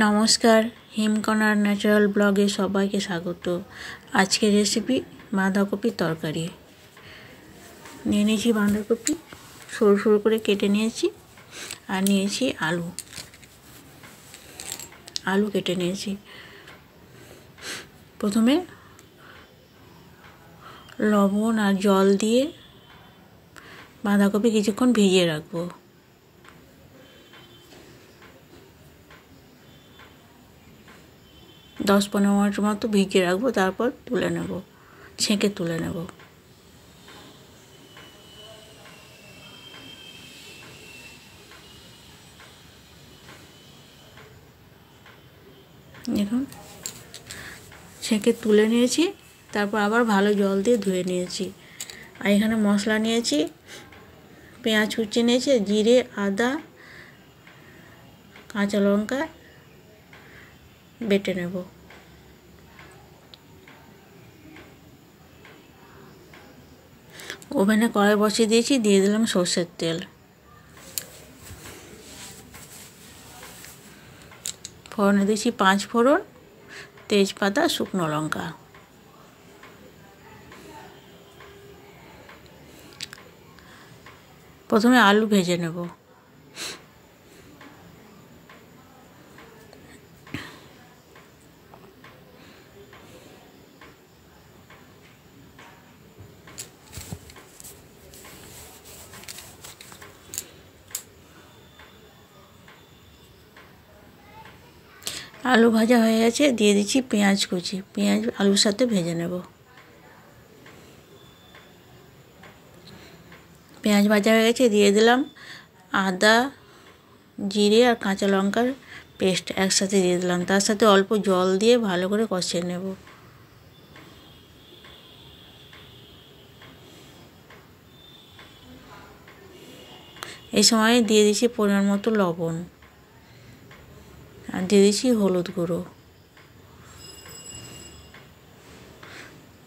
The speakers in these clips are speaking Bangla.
নমস্কার হিমকণার ন্যাচারাল ব্লগে সবাইকে স্বাগত। আজকের রেসিপি বাঁধাকপির তরকারি। নিয়ে নিয়েছি বাঁধাকপি, সরু সরু করে কেটে নিয়েছি আর নিয়েছি আলু। আলু কেটে নিয়েছি। প্রথমে লবণ আর জল দিয়ে বাঁধাকপি কিছুক্ষণ ভিজিয়ে রাখব। দশ পনেরো মিনিট মতো ভিজিয়ে রাখব, তারপর তুলে নেব, ছেঁকে তুলে নেব। দেখুন, ছেঁকে তুলে নিয়েছি, তারপর আবার ভালো জল দিয়ে ধুয়ে নিয়েছি। আর এখানে মশলা নিয়েছি, পেঁয়াজ কুচি নিয়েছি, জিরে, আদা, কাঁচা লঙ্কা বেটে নেব। ওভেনে কড়াই বসিয়ে দিয়েছি, দিয়ে দিলাম সর্ষের তেল। ফোড়নে দিয়েছি পাঁচ ফোড়ন, তেজপাতা, শুকনো লঙ্কা। প্রথমে আলু ভেজে নেব। আলু ভাজা হয়ে গেছে, দিয়ে দিচ্ছি পেঁয়াজ কুচি। পেঁয়াজ, আলুর সাথে ভেজে নেব। পেঁয়াজ ভাজা হয়ে গেছে, দিয়ে দিলাম আদা, জিরে আর কাঁচা লঙ্কার পেস্ট একসাথে দিয়ে দিলাম। তার সাথে অল্প জল দিয়ে ভালো করে কষিয়ে নেব। এই সময় দিয়ে দিচ্ছি পরিমাণ মতো লবণ। দিয়ে দিচ্ছি হলুদ গুঁড়ো।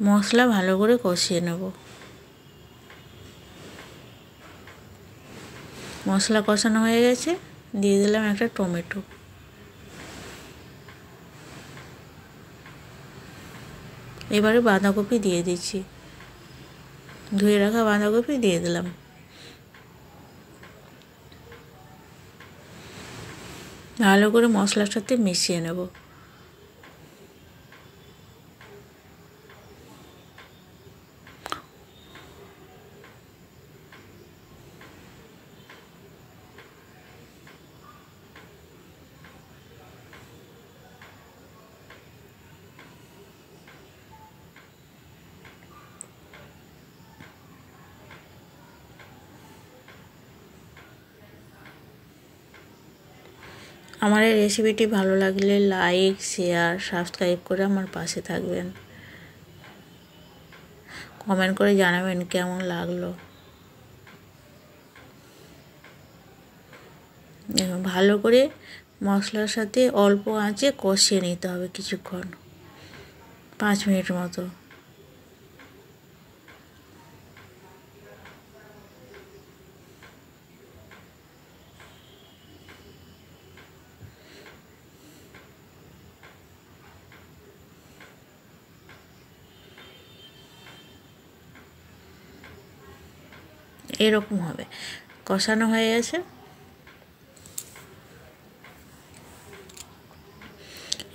মশলা ভালো করে কষিয়ে নেব। মশলা কষানো হয়ে গেছে, দিয়ে দিলাম একটা টমেটো। এবারে বাঁধাকপি দিয়ে দিচ্ছি। ধুয়ে রাখা বাঁধাকপি দিয়ে দিলাম। ভালো করে মশলার সাথে মিশিয়ে নেব। আমার এই রেসিপিটি ভালো লাগলে লাইক শেয়ার সাবস্ক্রাইব করে আমার পাশে থাকবেন। কমেন্ট করে জানাবেন কেমন লাগল। ভালো করে মশলার সাথে অল্প আঁচে কষিয়ে নিতে হবে কিছুক্ষণ, পাঁচ মিনিট মতো। এরকম হবে। কষানো হয়ে গেছে।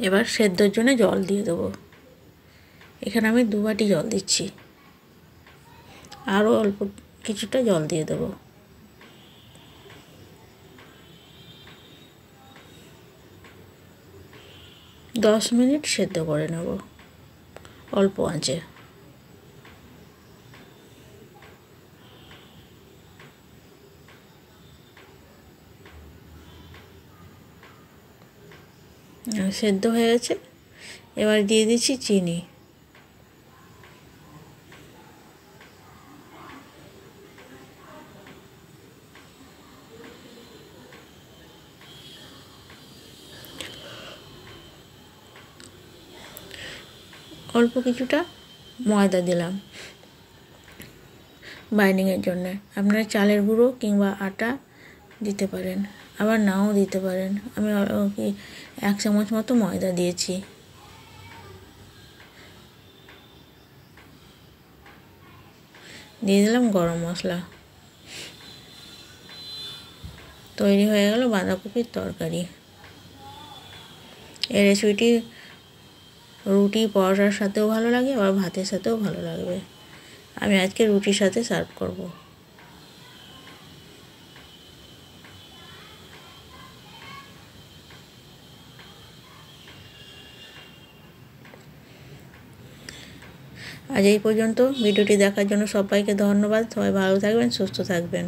এবার সেদ্ধর জন্য জল দিয়ে দেবো। এখানে আমি দু বাটি জল দিচ্ছি। আরও অল্প কিছুটা জল দিয়ে দেবো। দশ মিনিট সেদ্ধ করে নেব। অল্প আঁচে। সেদ্ধ হয়ে গেছে। এবার দিয়ে দিচ্ছি চিনি। অল্প কিছুটা ময়দা দিলাম বাইন্ডিংয়ের জন্য। আপনারা চালের গুঁড়ো কিংবা আটা দিতে পারেন। আবার নাও দিতে পারেন। আমি কি এক চামচ মতো ময়দা দিয়েছি। দিয়ে দিলাম গরম মশলা। তৈরি হয়ে গেল বাঁধাকপির তরকারি। এই রেসিপিটি রুটি, পরোটার সাথেও ভালো লাগে, আবার ভাতের সাথেও ভালো লাগবে। আমি আজকে রুটির সাথে সার্ভ করব। আজ এই পর্যন্ত। ভিডিওটি দেখার জন্য সবাইকে ধন্যবাদ। সবাই ভালো থাকবেন সুস্থ থাকবেন।